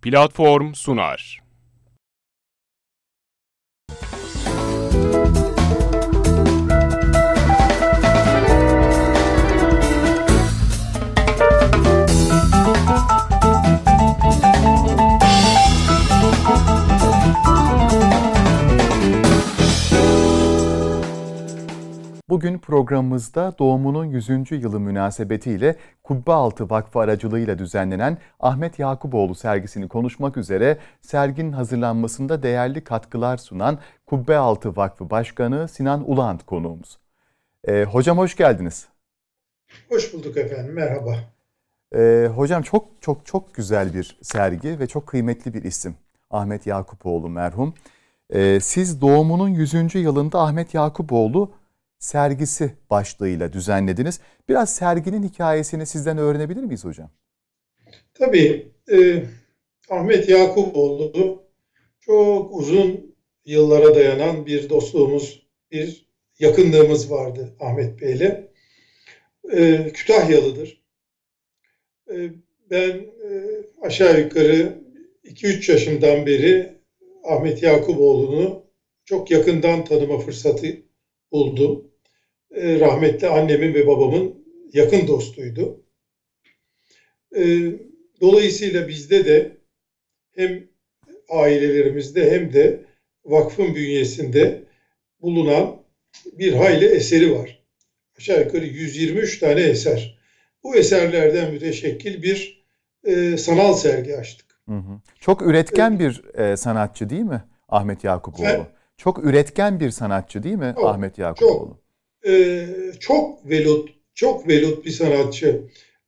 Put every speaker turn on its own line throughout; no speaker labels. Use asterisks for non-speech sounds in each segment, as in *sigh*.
Platform sunar.
Bugün programımızda doğumunun 100. yılı münasebetiyle Kubbealtı Vakfı aracılığıyla düzenlenen Ahmet Yakuboğlu sergisini konuşmak üzere serginin hazırlanmasında değerli katkılar sunan Kubbealtı Vakfı Başkanı Sinan Ulant konuğumuz. Ee, hocam hoş geldiniz.
Hoş bulduk efendim, merhaba.
Ee, hocam çok çok çok güzel bir sergi ve çok kıymetli bir isim. Ahmet Yakupoğlu merhum. Ee, siz doğumunun 100. yılında Ahmet Yakupoğlu sergisi başlığıyla düzenlediniz. Biraz serginin hikayesini sizden öğrenebilir miyiz hocam?
Tabii. E, Ahmet Yakuboğlu çok uzun yıllara dayanan bir dostluğumuz, bir yakınlığımız vardı Ahmet Bey'le. E, Kütahyalıdır. E, ben e, aşağı yukarı 2-3 yaşımdan beri Ahmet Yakuboğlu'nu çok yakından tanıma fırsatı buldum. E, rahmetli annemin ve babamın yakın dostuydu. E, dolayısıyla bizde de hem ailelerimizde hem de vakfın bünyesinde bulunan bir hayli eseri var. Aşağı yukarı 123 tane eser. Bu eserlerden müteşekkil bir e, sanal sergi açtık. Hı hı.
Çok üretken bir e, sanatçı değil mi Ahmet Yakupoğlu? Evet. Çok üretken bir sanatçı değil mi çok, Ahmet Yakupoğlu?
Çok e, çok velut, çok velut bir sanatçı.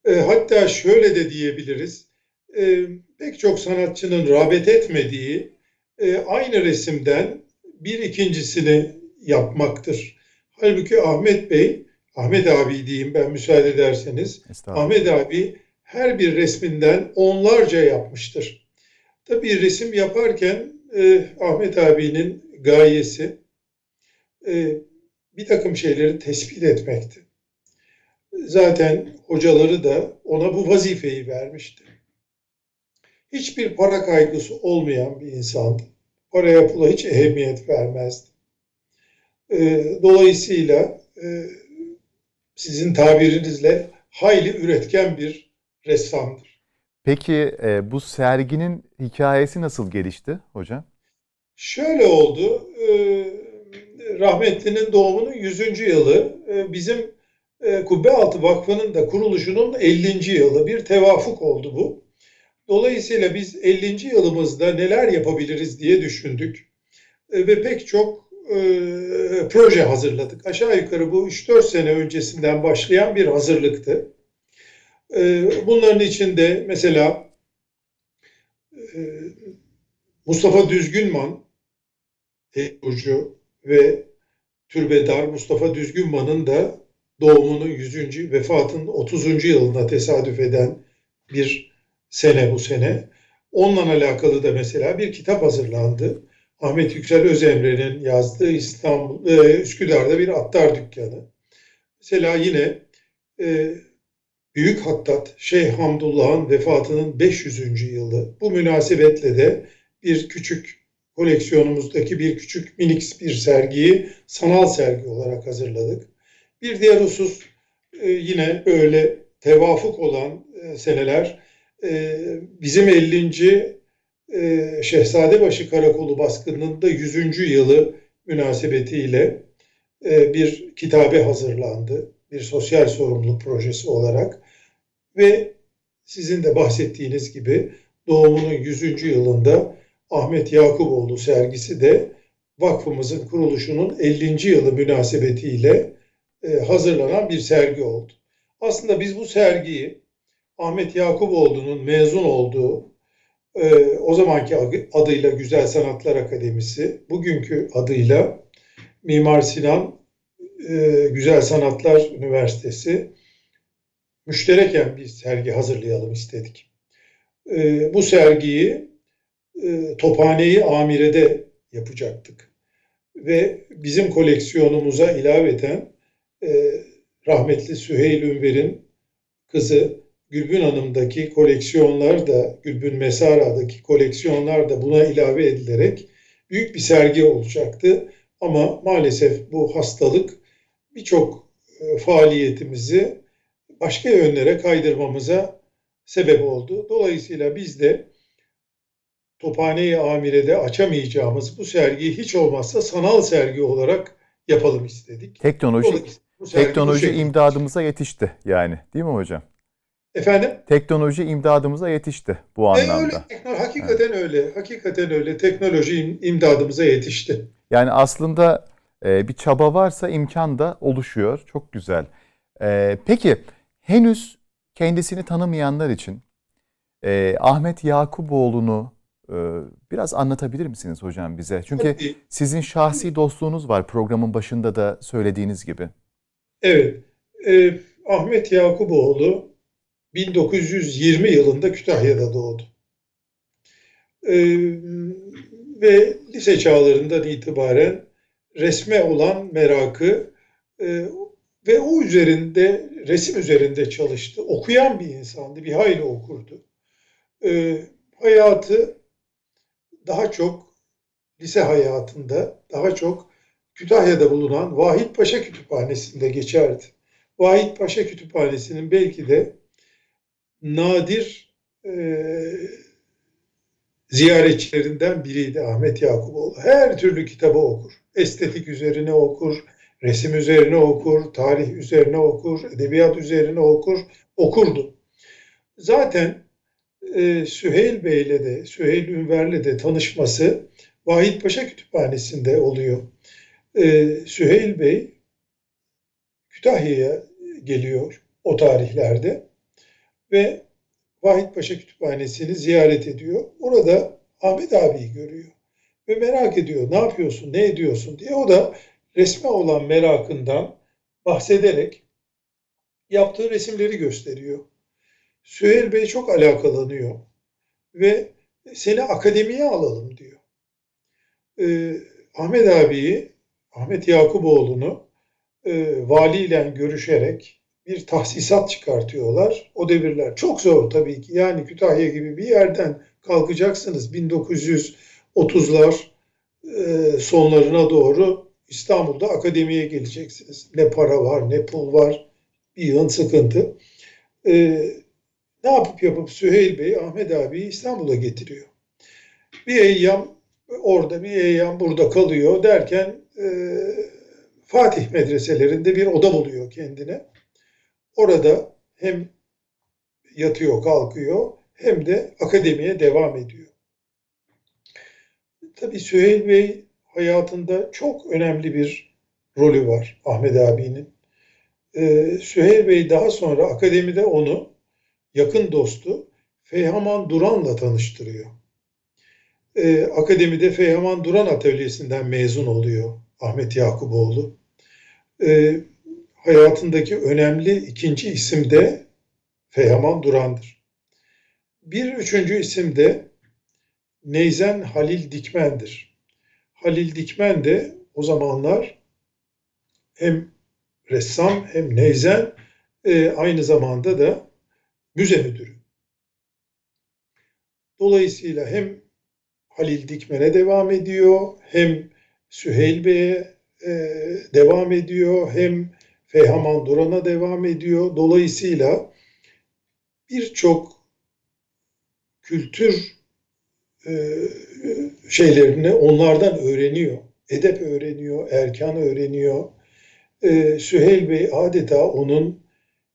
E, hatta şöyle de diyebiliriz. E, pek çok sanatçının rağbet etmediği e, aynı resimden bir ikincisini yapmaktır. Halbuki Ahmet Bey, Ahmet abi diyeyim ben müsaade ederseniz. Ahmet abi her bir resminden onlarca yapmıştır. Tabii resim yaparken e, Ahmet abinin gayesi e, bir takım şeyleri tespit etmekti. Zaten hocaları da ona bu vazifeyi vermişti. Hiçbir para kaygısı olmayan bir insandı. Paraya pula hiç ehemmiyet vermezdi. Ee, dolayısıyla e, sizin tabirinizle hayli üretken bir ressamdır.
Peki e, bu serginin hikayesi nasıl gelişti hocam?
Şöyle oldu. E, rahmetlinin doğumunun 100. yılı e, bizim e, Kubbealtı Vakfı'nın da kuruluşunun 50. yılı bir tevafuk oldu bu. Dolayısıyla biz 50. yılımızda neler yapabiliriz diye düşündük ve pek çok proje hazırladık. Aşağı yukarı bu 3-4 sene öncesinden başlayan bir hazırlıktı. bunların içinde mesela Mustafa Düzgünman, Burcu ve Türbedar Mustafa Düzgünman'ın da doğumunun 100. vefatının 30. yılına tesadüf eden bir sene bu sene. Onunla alakalı da mesela bir kitap hazırlandı. Ahmet Yüksel Özemre'nin yazdığı İstanbul, e, Üsküdar'da bir attar dükkanı. Mesela yine e, Büyük Hattat Şeyh Hamdullah'ın vefatının 500. yılı. Bu münasebetle de bir küçük koleksiyonumuzdaki bir küçük minik bir sergiyi sanal sergi olarak hazırladık. Bir diğer husus e, yine böyle tevafuk olan e, seneler e, bizim 50. Şehzadebaşı Karakolu baskınının da 100. yılı münasebetiyle bir kitabe hazırlandı. Bir sosyal sorumluluk projesi olarak ve sizin de bahsettiğiniz gibi doğumunun 100. yılında Ahmet Yakuboğlu sergisi de vakfımızın kuruluşunun 50. yılı münasebetiyle e, hazırlanan bir sergi oldu. Aslında biz bu sergiyi Ahmet Yakuboğlu'nun mezun olduğu e, o zamanki adıyla Güzel Sanatlar Akademisi, bugünkü adıyla Mimar Sinan e, Güzel Sanatlar Üniversitesi müştereken bir sergi hazırlayalım istedik. Bu sergiyi e, Tophane'yi Amire'de yapacaktık. Ve bizim koleksiyonumuza ilaveten e, rahmetli Süheyl Ünver'in kızı Gülbün Hanım'daki koleksiyonlar da, Gülbün Mesara'daki koleksiyonlar da buna ilave edilerek büyük bir sergi olacaktı. Ama maalesef bu hastalık birçok e, faaliyetimizi başka yönlere kaydırmamıza sebep oldu. Dolayısıyla biz de Tophane-i Amire'de açamayacağımız bu sergiyi hiç olmazsa sanal sergi olarak yapalım istedik.
Teknoloji teknoloji imdadımıza yetişti yani değil mi hocam?
Efendim?
Teknoloji imdadımıza yetişti bu anlamda.
E öyle, hakikaten evet. öyle. Hakikaten öyle. Teknoloji imdadımıza yetişti.
Yani aslında e, bir çaba varsa imkan da oluşuyor. Çok güzel. E, peki henüz kendisini tanımayanlar için e, Ahmet Yakuboğlu'nu e, biraz anlatabilir misiniz hocam bize? Çünkü Tabii. sizin şahsi dostluğunuz var programın başında da söylediğiniz gibi.
Evet. E, Ahmet Yakuboğlu 1920 yılında Kütahya'da doğdu. E, ve lise çağlarından itibaren resme olan merakı e, ve o üzerinde, resim üzerinde çalıştı. Okuyan bir insandı, bir hayli okurdu. E, hayatı daha çok lise hayatında, daha çok Kütahya'da bulunan Vahit Paşa Kütüphanesi'nde geçerdi. Vahit Paşa Kütüphanesi'nin belki de nadir e, ziyaretçilerinden biriydi Ahmet Yakuboğlu. Her türlü kitabı okur. Estetik üzerine okur, resim üzerine okur, tarih üzerine okur, edebiyat üzerine okur, okurdu. Zaten e, Süheyl Bey'le de, Süheyl Ünver'le de tanışması Vahit Paşa Kütüphanesi'nde oluyor. E, Süheyl Bey Kütahya'ya geliyor o tarihlerde ve Vahit Paşa Kütüphanesi'ni ziyaret ediyor. Orada Ahmet abiyi görüyor ve merak ediyor ne yapıyorsun, ne ediyorsun diye. O da resme olan merakından bahsederek yaptığı resimleri gösteriyor. Süheyl Bey çok alakalanıyor ve seni akademiye alalım diyor. Ee, Ahmet abiyi, Ahmet Yakuboğlu'nu e, valiyle görüşerek bir tahsisat çıkartıyorlar. O devirler çok zor tabii ki. Yani Kütahya gibi bir yerden kalkacaksınız 1930'lar e, sonlarına doğru İstanbul'da akademiye geleceksiniz. Ne para var, ne pul var. Bir yığın sıkıntı. E, ne yapıp yapıp Süheyl Bey Ahmet abiyi İstanbul'a getiriyor. Bir eyyam orada bir eyyam burada kalıyor derken e, Fatih medreselerinde bir oda buluyor kendine. Orada hem yatıyor kalkıyor hem de akademiye devam ediyor. Tabii Süheyl Bey hayatında çok önemli bir rolü var Ahmet abinin. Ee, Süheyl Bey daha sonra akademide onu yakın dostu Feyhaman Duran'la tanıştırıyor. Ee, akademide Feyhaman Duran atölyesinden mezun oluyor Ahmet Yakuboğlu. Ee, hayatındaki önemli ikinci isim de Feyhaman Duran'dır. Bir üçüncü isim de Neyzen Halil Dikmen'dir. Halil Dikmen de o zamanlar hem ressam hem neyzen e, aynı zamanda da müze müdürü. Dolayısıyla hem Halil Dikmen'e devam ediyor, hem Süheyl Bey'e e, devam ediyor, hem Feyhaman Duran'a devam ediyor. Dolayısıyla birçok kültür e, şeylerini onlardan öğreniyor. Edep öğreniyor, erkan öğreniyor. E, Süheyl Bey adeta onun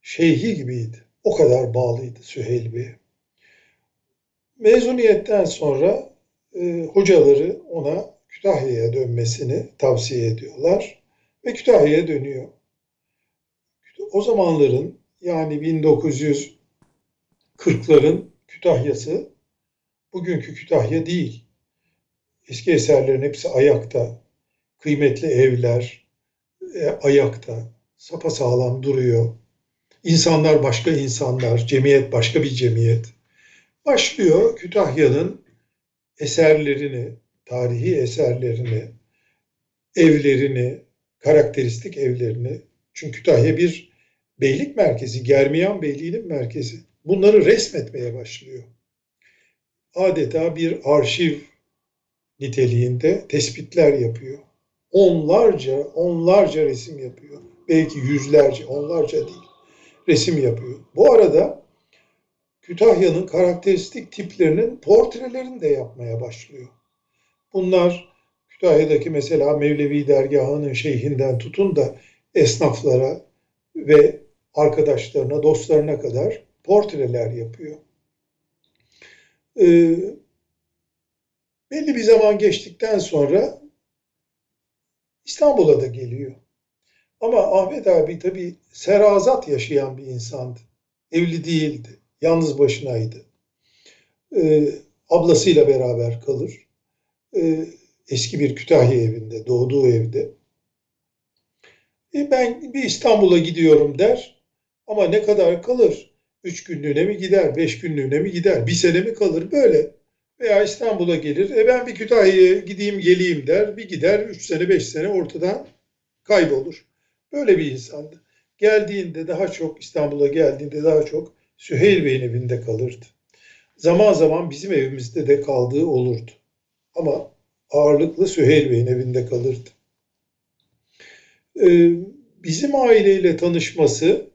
şeyhi gibiydi. O kadar bağlıydı Süheyl Bey. Mezuniyetten sonra e, hocaları ona Kütahya'ya dönmesini tavsiye ediyorlar ve Kütahya'ya dönüyor. O zamanların yani 1940'ların Kütahya'sı bugünkü Kütahya değil. Eski eserlerin hepsi ayakta. Kıymetli evler e, ayakta. Sapasağlam duruyor. İnsanlar başka insanlar, cemiyet başka bir cemiyet. Başlıyor Kütahya'nın eserlerini, tarihi eserlerini, evlerini, karakteristik evlerini. Çünkü Kütahya bir beylik merkezi, Germiyan Beyliği'nin merkezi. bunları resmetmeye başlıyor. Adeta bir arşiv niteliğinde tespitler yapıyor. Onlarca, onlarca resim yapıyor. Belki yüzlerce, onlarca değil. Resim yapıyor. Bu arada Kütahya'nın karakteristik tiplerinin portrelerini de yapmaya başlıyor. Bunlar Kütahya'daki mesela Mevlevi dergahının şeyhinden tutun da esnaflara ve arkadaşlarına, dostlarına kadar portreler yapıyor. Ee, belli bir zaman geçtikten sonra İstanbul'a da geliyor. Ama Ahmet abi tabii serazat yaşayan bir insandı. Evli değildi. Yalnız başınaydı. Ee, ablasıyla beraber kalır. Ee, eski bir Kütahya evinde, doğduğu evde. E ben bir İstanbul'a gidiyorum der. Ama ne kadar kalır? Üç günlüğüne mi gider, beş günlüğüne mi gider, bir sene mi kalır böyle. Veya İstanbul'a gelir, e ben bir Kütahya'ya gideyim geleyim der. Bir gider, üç sene, beş sene ortadan kaybolur. Böyle bir insandı. Geldiğinde daha çok, İstanbul'a geldiğinde daha çok Süheyl Bey'in evinde kalırdı. Zaman zaman bizim evimizde de kaldığı olurdu. Ama ağırlıklı Süheyl Bey'in evinde kalırdı. Ee, bizim aileyle tanışması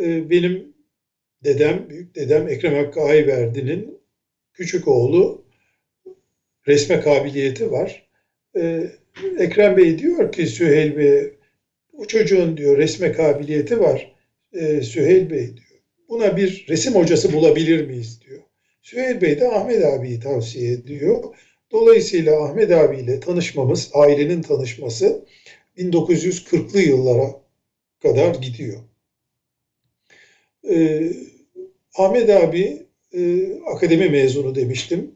e, benim dedem, büyük dedem Ekrem Hakkı Ayverdi'nin küçük oğlu resme kabiliyeti var. Ee, Ekrem Bey diyor ki Süheyl Bey, bu çocuğun diyor resme kabiliyeti var ee, Süheyl Bey diyor. Buna bir resim hocası bulabilir miyiz diyor. Süheyl Bey de Ahmet abiyi tavsiye ediyor. Dolayısıyla Ahmet abiyle tanışmamız, ailenin tanışması 1940'lı yıllara kadar gidiyor. Ee, Ahmet abi e, akademi mezunu demiştim.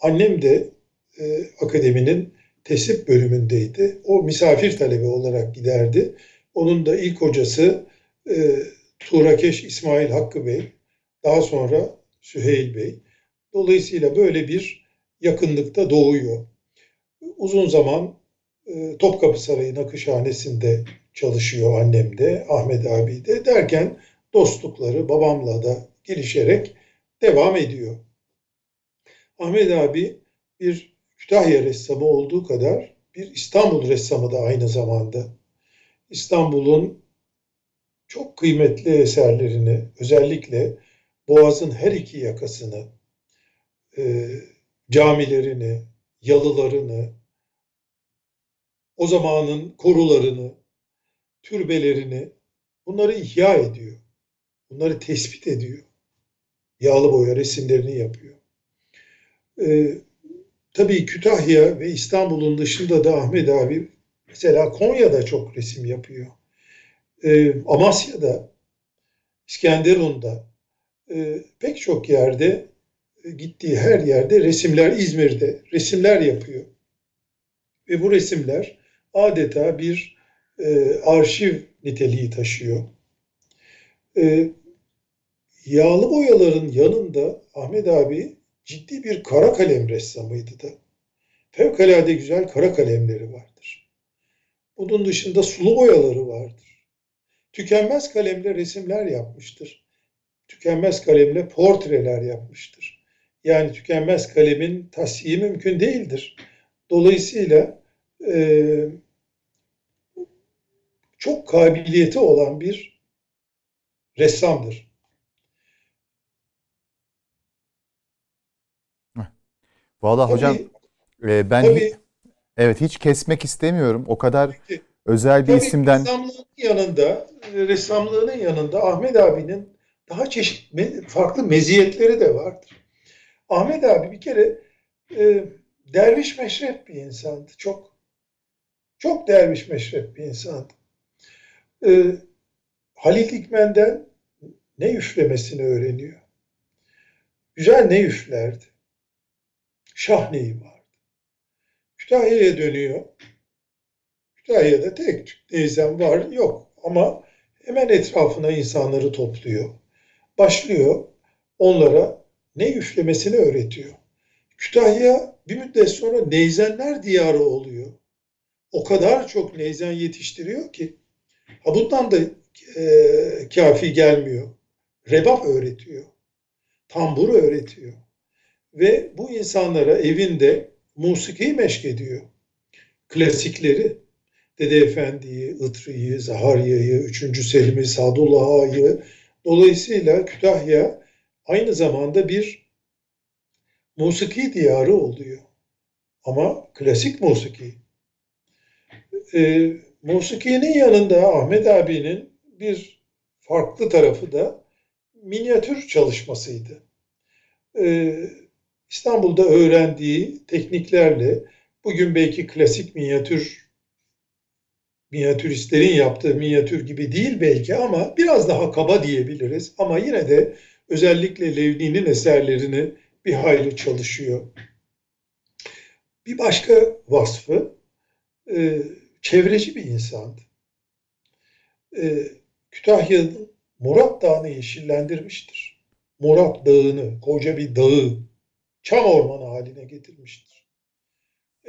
Annem de e, akademinin tesip bölümündeydi. O misafir talebi olarak giderdi. Onun da ilk hocası e, Turakeş İsmail Hakkı Bey, daha sonra Süheyl Bey. Dolayısıyla böyle bir yakınlıkta doğuyor. Uzun zaman e, Topkapı Sarayı Nakışhanesi'nde çalışıyor annem de, Ahmet abi de derken dostlukları babamla da gelişerek devam ediyor. Ahmet abi bir Kütahya ressamı olduğu kadar bir İstanbul ressamı da aynı zamanda. İstanbul'un çok kıymetli eserlerini, özellikle Boğaz'ın her iki yakasını, e, camilerini, yalılarını, o zamanın korularını, türbelerini bunları ihya ediyor. Bunları tespit ediyor. Yağlı boya resimlerini yapıyor. Ee, tabii Kütahya ve İstanbul'un dışında da Ahmet abi mesela Konya'da çok resim yapıyor. Ee, Amasya'da, İskenderun'da e, pek çok yerde e, gittiği her yerde resimler İzmir'de resimler yapıyor. Ve bu resimler adeta bir e, arşiv niteliği taşıyor. E, yağlı boyaların yanında Ahmet abi ciddi bir kara kalem ressamıydı da. Fevkalade güzel kara kalemleri vardır. Bunun dışında sulu boyaları vardır. Tükenmez kalemle resimler yapmıştır. Tükenmez kalemle portreler yapmıştır. Yani tükenmez kalemin tasfiyi mümkün değildir. Dolayısıyla e, çok kabiliyeti olan bir ressamdır.
Valla hocam e, ben
tabii,
evet hiç kesmek istemiyorum. O kadar
Peki.
özel bir
tabii
isimden
ressamlığının yanında, ressamlığının yanında Ahmet abinin daha çeşitli farklı meziyetleri de vardır. Ahmet abi bir kere e, derviş meşrep bir insandı. Çok çok derviş meşrep bir insandı. E, Halil Dikmen'den ne üflemesini öğreniyor. Güzel ne üflerdi. Şahneyi vardı. Kütahya'ya dönüyor. Kütahya'da tek tük neyzen var yok ama hemen etrafına insanları topluyor. Başlıyor onlara ne üflemesini öğretiyor. Kütahya bir müddet sonra neyzenler diyarı oluyor. O kadar çok neyzen yetiştiriyor ki. Ha bundan da e, kafi gelmiyor. Rebap öğretiyor. tambur öğretiyor. Ve bu insanlara evinde musiki meşk ediyor. Klasikleri, Dede Efendi'yi, Itri'yi, Zaharya'yı, 3. Selim'i, Sadullah. Dolayısıyla Kütahya aynı zamanda bir musiki diyarı oluyor. Ama klasik musiki. E, musikinin yanında Ahmet abinin bir farklı tarafı da minyatür çalışmasıydı. E, İstanbul'da öğrendiği tekniklerle bugün belki klasik minyatür minyatüristlerin yaptığı minyatür gibi değil belki ama biraz daha kaba diyebiliriz. Ama yine de özellikle Levni'nin eserlerini bir hayli çalışıyor. Bir başka vasfı e, çevreci bir insandı. E, Kütahya'nın Murat Dağı'nı yeşillendirmiştir. Murat Dağı'nı, koca bir dağı, çam ormanı haline getirmiştir.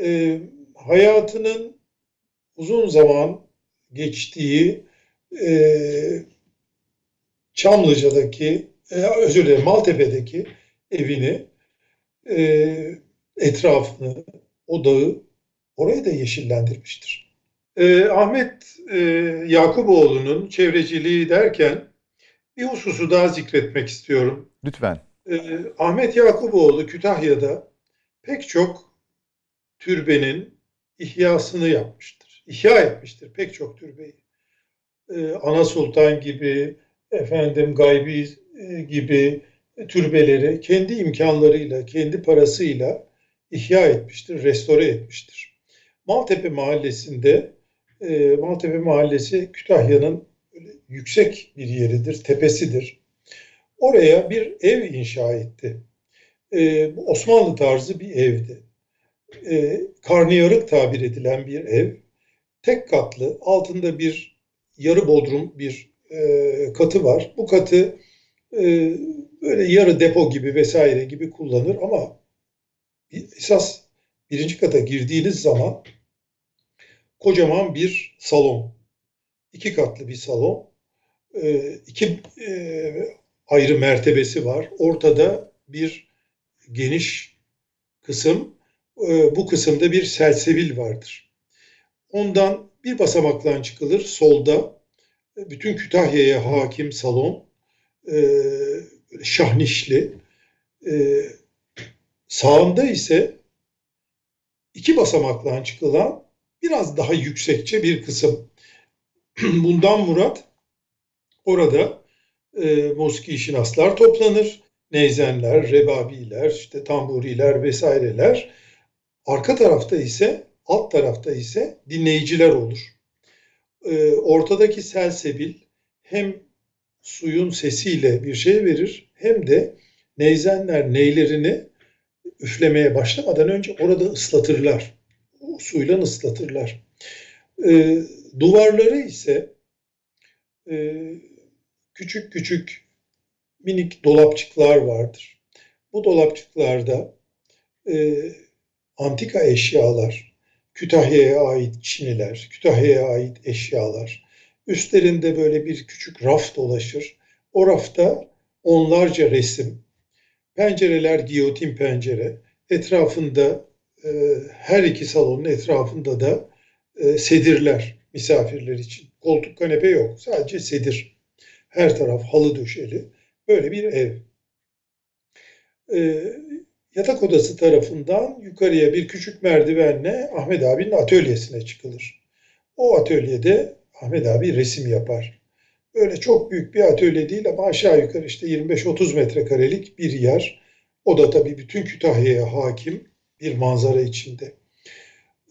E, hayatının uzun zaman geçtiği e, Çamlıca'daki, e, özür dilerim Maltepe'deki evini, e, etrafını, o dağı orayı da yeşillendirmiştir. E, Ahmet e, Yakuboğlu'nun çevreciliği derken bir hususu daha zikretmek istiyorum.
Lütfen.
E, Ahmet Yakuboğlu Kütahya'da pek çok türbenin ihyasını yapmıştır. İhya etmiştir pek çok türbeyi. E, Ana Sultan gibi, efendim Gaybi e, gibi türbeleri kendi imkanlarıyla, kendi parasıyla ihya etmiştir, restore etmiştir. Maltepe Mahallesi'nde, e, Maltepe Mahallesi Kütahya'nın yüksek bir yeridir, tepesidir. Oraya bir ev inşa etti. E, bu Osmanlı tarzı bir evdi. E, karnıyarık tabir edilen bir ev. Tek katlı, altında bir yarı bodrum bir e, katı var. Bu katı e, böyle yarı depo gibi vesaire gibi kullanır ama esas birinci kata girdiğiniz zaman kocaman bir salon. iki katlı bir salon. E, iki e, ayrı mertebesi var. Ortada bir geniş kısım. E, bu kısımda bir selsebil vardır. Ondan bir basamaktan çıkılır. Solda bütün Kütahya'ya hakim salon. E, şahnişli. E, sağında ise iki basamaktan çıkılan biraz daha yüksekçe bir kısım. *clears throat* Bundan murat orada e, Moski şinaslar toplanır. Neyzenler, rebabiler, işte tamburiler vesaireler. Arka tarafta ise, alt tarafta ise dinleyiciler olur. E, ortadaki selsebil hem suyun sesiyle bir şey verir hem de neyzenler neylerini üflemeye başlamadan önce orada ıslatırlar. Suyla ıslatırlar. E, duvarları ise e, küçük küçük minik dolapçıklar vardır. Bu dolapçıklarda e, antika eşyalar, Kütahya'ya ait çiniler, Kütahya'ya ait eşyalar, Üstlerinde böyle bir küçük raf dolaşır. O rafta onlarca resim. Pencereler giyotin pencere. Etrafında e, her iki salonun etrafında da e, sedirler misafirler için. Koltuk kanepe yok. Sadece sedir. Her taraf halı döşeli. Böyle bir ev. E, yatak odası tarafından yukarıya bir küçük merdivenle Ahmet abinin atölyesine çıkılır. O atölyede Ahmet abi resim yapar. Böyle çok büyük bir atölye değil ama aşağı yukarı işte 25-30 metrekarelik bir yer. O da tabii bütün Kütahya'ya hakim bir manzara içinde.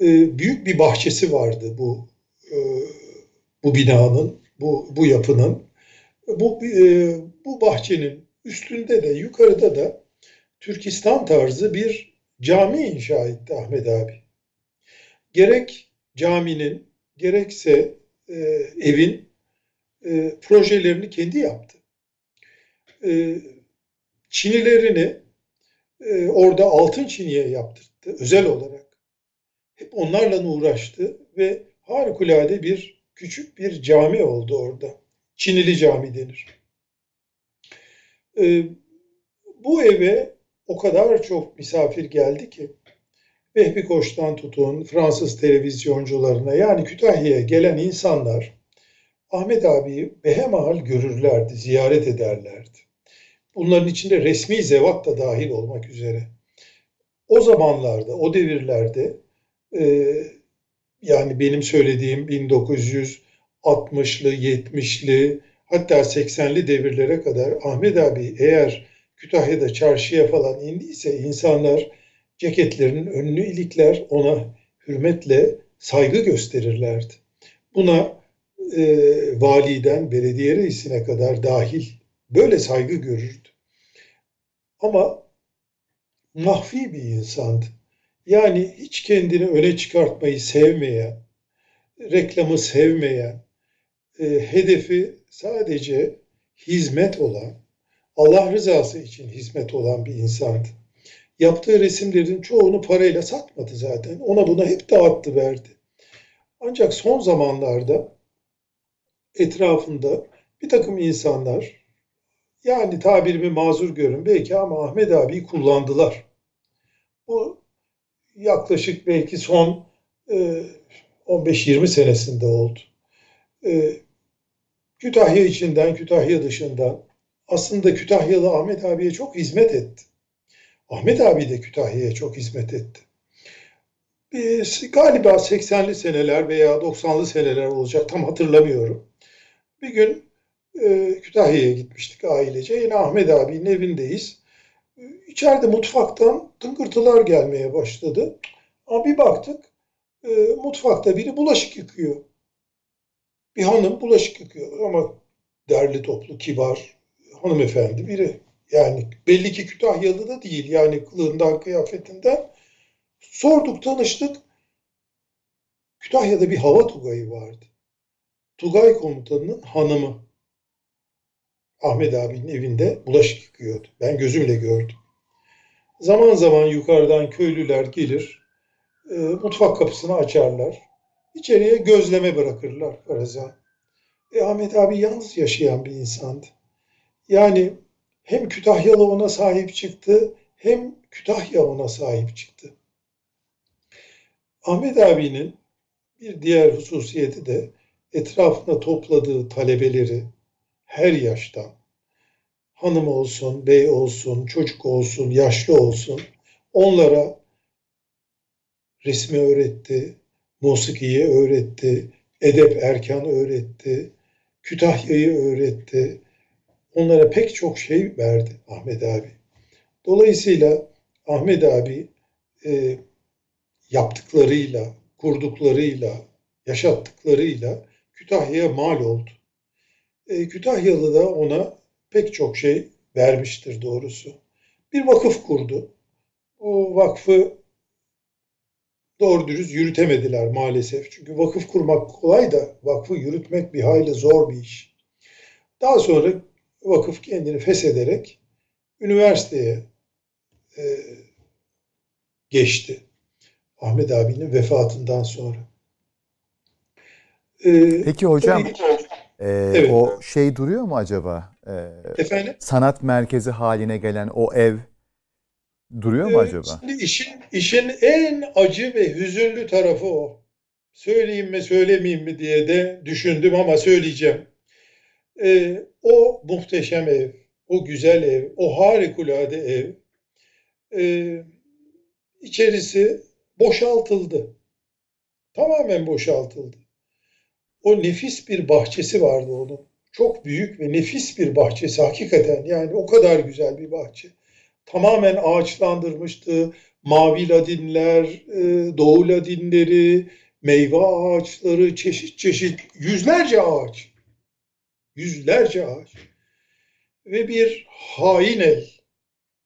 Ee, büyük bir bahçesi vardı bu e, bu binanın, bu bu yapının. Bu e, bu bahçenin üstünde de yukarıda da Türkistan tarzı bir cami inşa etti Ahmet abi. Gerek caminin gerekse e, evin e, projelerini kendi yaptı. Çinilerini orada altın çiniye yaptırdı özel olarak. Hep onlarla uğraştı ve harikulade bir küçük bir cami oldu orada. Çinili cami denir. E, Bu eve o kadar çok misafir geldi ki Vehbi Koç'tan tutun Fransız televizyoncularına yani Kütahya'ya gelen insanlar Ahmet abiyi behemahal görürlerdi, ziyaret ederlerdi. Bunların içinde resmi zevat da dahil olmak üzere. O zamanlarda, o devirlerde e, yani benim söylediğim 1960'lı, 70'li hatta 80'li devirlere kadar Ahmet abi eğer Kütahya'da çarşıya falan indiyse insanlar ceketlerinin önünü ilikler, ona hürmetle saygı gösterirlerdi. Buna e, validen belediye reisine kadar dahil böyle saygı görürdü. Ama mahfi bir insandı. Yani hiç kendini öne çıkartmayı sevmeyen, reklamı sevmeyen, e, hedefi sadece hizmet olan, Allah rızası için hizmet olan bir insandı. Yaptığı resimlerin çoğunu parayla satmadı zaten. Ona buna hep dağıttı verdi. Ancak son zamanlarda etrafında bir takım insanlar yani tabirimi mazur görün belki ama Ahmet abiyi kullandılar. Bu yaklaşık belki son e, 15-20 senesinde oldu. E, Kütahya içinden, Kütahya dışından aslında Kütahyalı Ahmet abiye çok hizmet etti. Ahmet abi de Kütahya'ya çok hizmet etti. Biz galiba 80'li seneler veya 90'lı seneler olacak tam hatırlamıyorum. Bir gün e, Kütahya'ya gitmiştik ailece. Yine Ahmet abinin evindeyiz. İçeride mutfaktan tıngırtılar gelmeye başladı. Ama bir baktık e, mutfakta biri bulaşık yıkıyor. Bir hanım bulaşık yıkıyor ama derli toplu, kibar hanımefendi biri. Yani belli ki Kütahyalı da değil yani kılığından, kıyafetinden. Sorduk, tanıştık. Kütahya'da bir hava tugayı vardı. Tugay komutanının hanımı. Ahmet abinin evinde bulaşık yıkıyordu. Ben gözümle gördüm. Zaman zaman yukarıdan köylüler gelir, e, mutfak kapısını açarlar. İçeriye gözleme bırakırlar faraza. E, Ahmet abi yalnız yaşayan bir insandı. Yani hem Kütahyalı ona sahip çıktı, hem Kütahya ona sahip çıktı. Ahmet abinin bir diğer hususiyeti de etrafına topladığı talebeleri her yaştan, hanım olsun, bey olsun, çocuk olsun, yaşlı olsun, onlara resmi öğretti, musikiyi öğretti, edep erkan öğretti, Kütahya'yı öğretti. Onlara pek çok şey verdi Ahmet abi. Dolayısıyla Ahmet abi e, yaptıklarıyla, kurduklarıyla, yaşattıklarıyla Kütahya'ya mal oldu. E, Kütahyalı da ona pek çok şey vermiştir doğrusu. Bir vakıf kurdu. O vakfı doğru dürüst yürütemediler maalesef. Çünkü vakıf kurmak kolay da vakfı yürütmek bir hayli zor bir iş. Daha sonra vakıf kendini feshederek üniversiteye e, geçti. Ahmet abinin vefatından sonra.
Ee, Peki hocam e, evet. o şey duruyor mu acaba?
E, Efendim?
Sanat merkezi haline gelen o ev duruyor mu ee, acaba?
Şimdi işin, işin en acı ve hüzünlü tarafı o. Söyleyeyim mi söylemeyeyim mi diye de düşündüm ama söyleyeceğim. Ee, o muhteşem ev, o güzel ev, o harikulade ev e, içerisi boşaltıldı. Tamamen boşaltıldı. O nefis bir bahçesi vardı onun. Çok büyük ve nefis bir bahçesi hakikaten. Yani o kadar güzel bir bahçe. Tamamen ağaçlandırmıştı. Mavi ladinler, e, doğu ladinleri, meyve ağaçları, çeşit çeşit yüzlerce ağaç. Yüzlerce ağaç. Ve bir hain el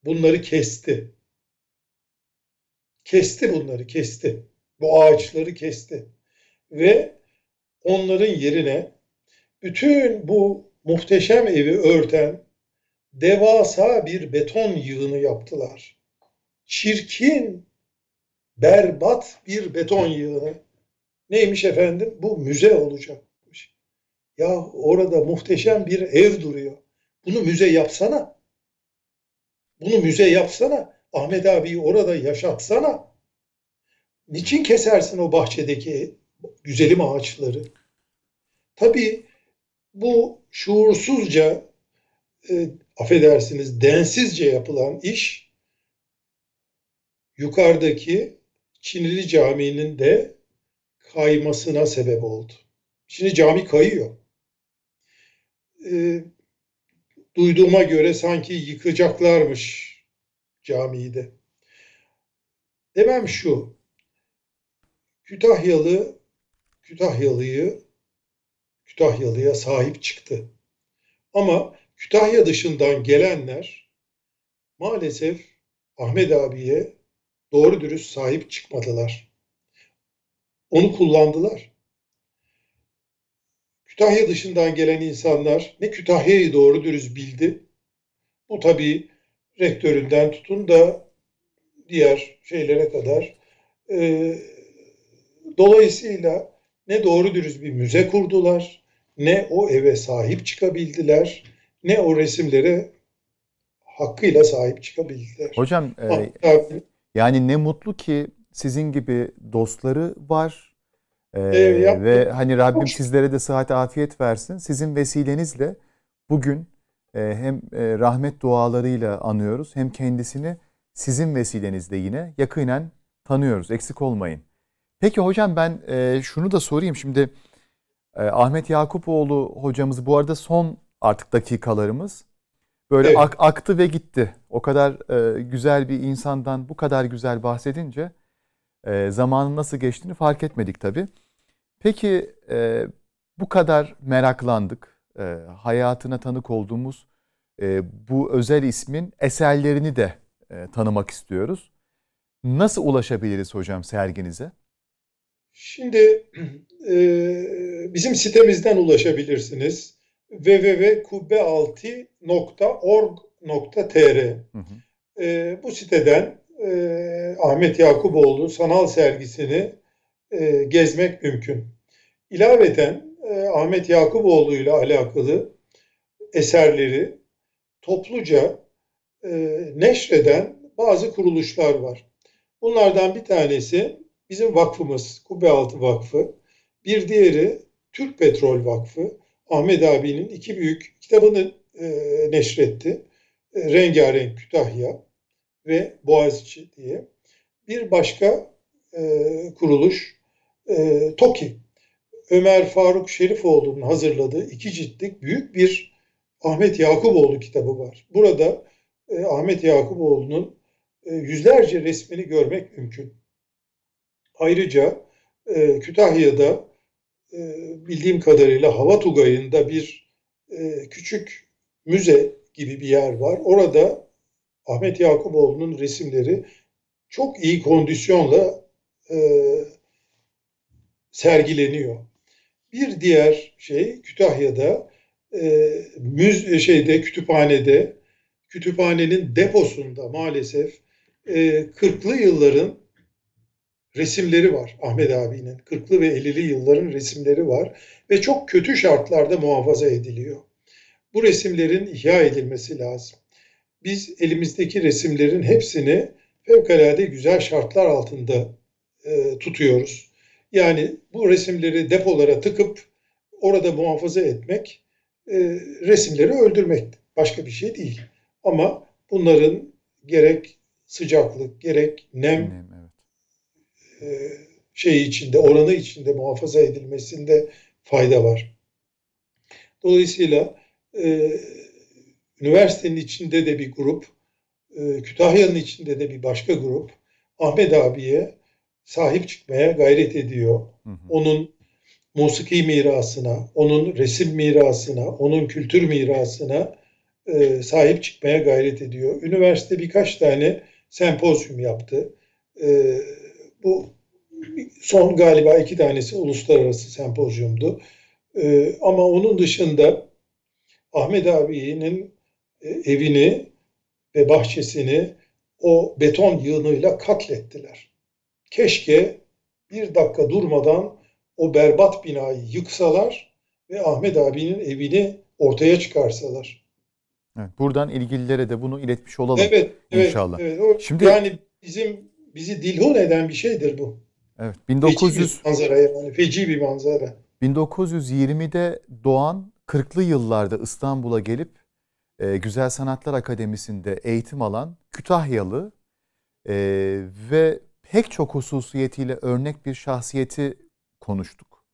bunları kesti. Kesti bunları, kesti. Bu ağaçları kesti. Ve onların yerine bütün bu muhteşem evi örten devasa bir beton yığını yaptılar. Çirkin, berbat bir beton yığını. Neymiş efendim? Bu müze olacakmış. Ya orada muhteşem bir ev duruyor. Bunu müze yapsana. Bunu müze yapsana. Ahmet abiyi orada yaşatsana. Niçin kesersin o bahçedeki güzelim ağaçları? Tabii bu şuursuzca, e, affedersiniz densizce yapılan iş yukarıdaki Çinili caminin de kaymasına sebep oldu. Şimdi cami kayıyor. E, duyduğuma göre sanki yıkacaklarmış camiyi de. Demem şu, Kütahyalı Kütahyalı'yı Kütahyalı'ya sahip çıktı. Ama Kütahya dışından gelenler maalesef Ahmet abiye doğru dürüst sahip çıkmadılar. Onu kullandılar. Kütahya dışından gelen insanlar ne Kütahya'yı doğru dürüst bildi. Bu tabii rektöründen tutun da diğer şeylere kadar. Ee, dolayısıyla ne doğru dürüst bir müze kurdular, ne o eve sahip çıkabildiler, ne o resimlere hakkıyla sahip çıkabildiler.
Hocam e, yani ne mutlu ki sizin gibi dostları var. Ee, ee, ve hani Rabbim sizlere de sıhhat afiyet versin. Sizin vesilenizle bugün e, hem e, rahmet dualarıyla anıyoruz hem kendisini sizin vesilenizle yine yakinen tanıyoruz. Eksik olmayın. Peki hocam ben e, şunu da sorayım. Şimdi e, Ahmet Yakupoğlu hocamız bu arada son artık dakikalarımız. Böyle evet. ak, aktı ve gitti. O kadar e, güzel bir insandan bu kadar güzel bahsedince e, zamanın nasıl geçtiğini fark etmedik tabii. Peki e, bu kadar meraklandık. E, hayatına tanık olduğumuz e, bu özel ismin eserlerini de e, tanımak istiyoruz. Nasıl ulaşabiliriz hocam serginize?
Şimdi *clears throat* e, bizim sitemizden ulaşabilirsiniz. www.kubbealti.org.tr e, Bu siteden e, Ahmet Yakuboğlu sanal sergisini e, gezmek mümkün. İlaveten e, Ahmet Yakuboğlu ile alakalı eserleri topluca e, neşreden bazı kuruluşlar var. Bunlardan bir tanesi bizim vakfımız, Kubbealtı Vakfı. Bir diğeri Türk Petrol Vakfı. Ahmet abinin iki büyük kitabını e, neşretti. E, Rengarenk Kütahya ve Boğaziçi diye. Bir başka e, kuruluş e, TOKİ. Ömer Faruk Şerifoğlu'nun hazırladığı iki ciltlik büyük bir Ahmet Yakuboğlu kitabı var. Burada e, Ahmet Yakuboğlu'nun e, yüzlerce resmini görmek mümkün. Ayrıca e, Kütahya'da e, bildiğim kadarıyla Hava Tugayı'nda bir e, küçük müze gibi bir yer var. Orada Ahmet Yakuboğlu'nun resimleri çok iyi kondisyonla e, sergileniyor. Bir diğer şey Kütahya'da e, müz şeyde kütüphanede kütüphanenin deposunda maalesef e, 40'lı yılların resimleri var Ahmet abinin. 40'lı ve 50'li yılların resimleri var ve çok kötü şartlarda muhafaza ediliyor. Bu resimlerin ihya edilmesi lazım. Biz elimizdeki resimlerin hepsini fevkalade güzel şartlar altında e, tutuyoruz. Yani bu resimleri depolara tıkıp orada muhafaza etmek e, resimleri öldürmek başka bir şey değil. Ama bunların gerek sıcaklık gerek nem, nem e, şeyi içinde oranı içinde muhafaza edilmesinde fayda var. Dolayısıyla e, üniversitenin içinde de bir grup, e, Kütahya'nın içinde de bir başka grup Ahmet abiye sahip çıkmaya gayret ediyor. Hı hı. Onun musiki mirasına, onun resim mirasına, onun kültür mirasına e, sahip çıkmaya gayret ediyor. Üniversite birkaç tane sempozyum yaptı. E, bu son galiba iki tanesi uluslararası sempozyumdu. E, ama onun dışında Ahmet abi'nin e, evini ve bahçesini o beton yığınıyla katlettiler. Keşke bir dakika durmadan o berbat binayı yıksalar ve Ahmet abinin evini ortaya çıkarsalar.
Evet, buradan ilgililere de bunu iletmiş olalım
Evet, evet,
inşallah.
evet. O,
Şimdi-
yani bizim bizi dilhun eden bir şeydir bu.
Evet,
Feci
1900
bir manzara yani. Feci bir manzara.
1920'de doğan 40'lı yıllarda İstanbul'a gelip e, Güzel Sanatlar Akademisi'nde eğitim alan Kütahyalı e, ve pek çok hususiyetiyle örnek bir şahsiyeti konuştuk.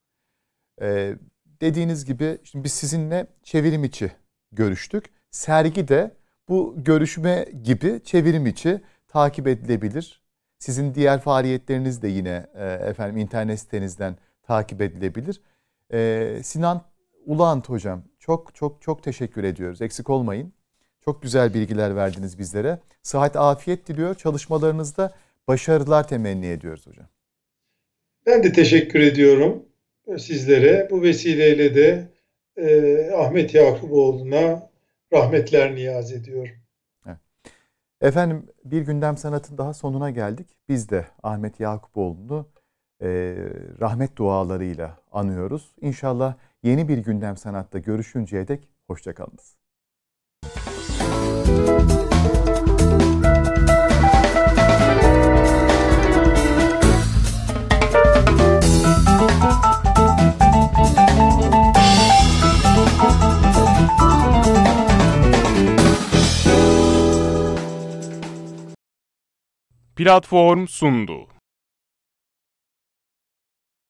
E, dediğiniz gibi şimdi biz sizinle çevirim içi görüştük. Sergi de bu görüşme gibi çevirim içi takip edilebilir. Sizin diğer faaliyetleriniz de yine e, efendim internet sitenizden takip edilebilir. E, Sinan Ulağant hocam çok çok çok teşekkür ediyoruz. Eksik olmayın. Çok güzel bilgiler verdiniz bizlere. Sıhhat afiyet diliyor. Çalışmalarınızda başarılar temenni ediyoruz hocam.
Ben de teşekkür ediyorum sizlere. Bu vesileyle de e, Ahmet Yakuboğlu'na rahmetler niyaz ediyorum.
Efendim bir gündem sanatın daha sonuna geldik. Biz de Ahmet Yakupoğlu'nu e, rahmet dualarıyla anıyoruz. İnşallah yeni bir gündem sanatta görüşünceye dek hoşçakalınız.
Platform sundu.